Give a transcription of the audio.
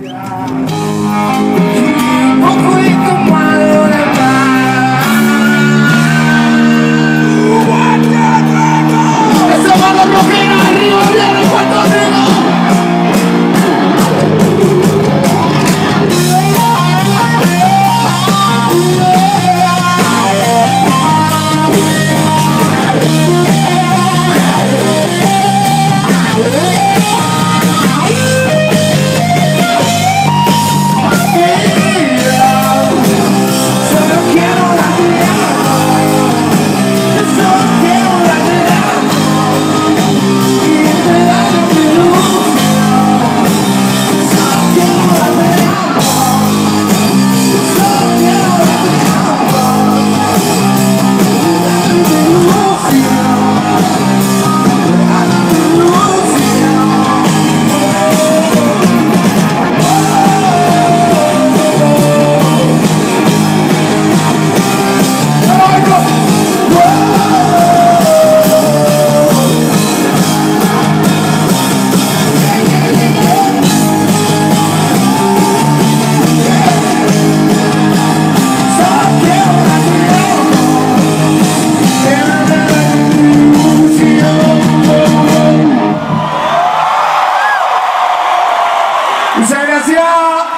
Yeah. gracias.